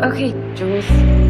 Okay, Jules.